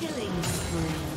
Killing spree.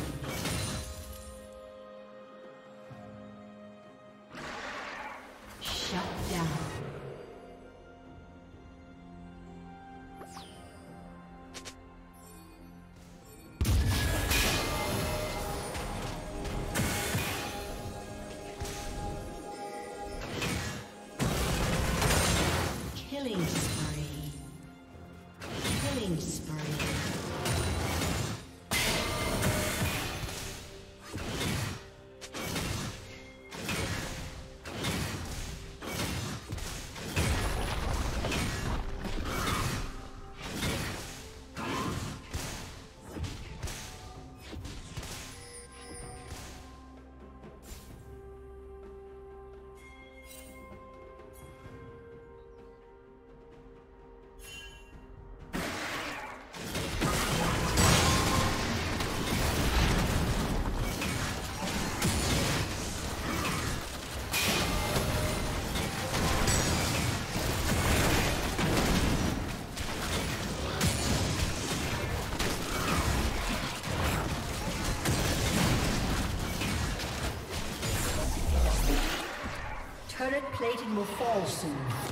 Will fall soon.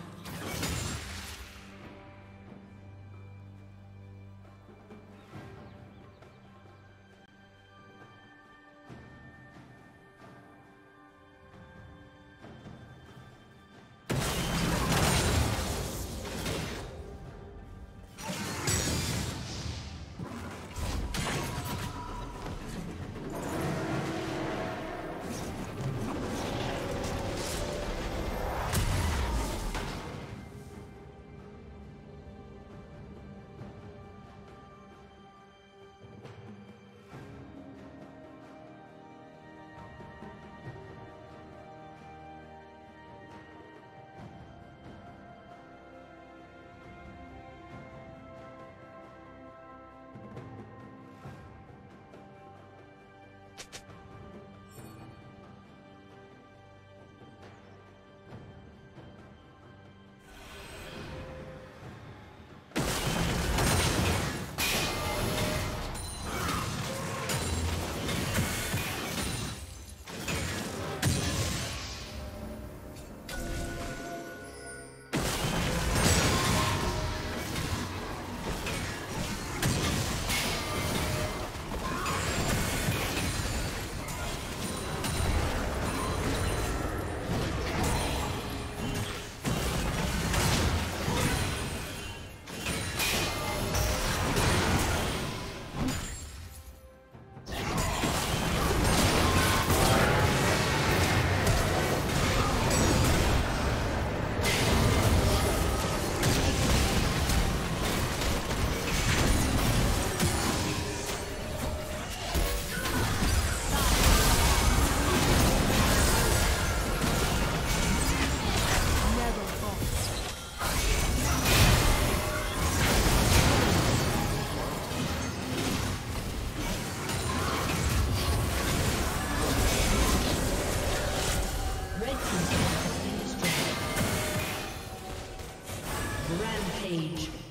Rampage.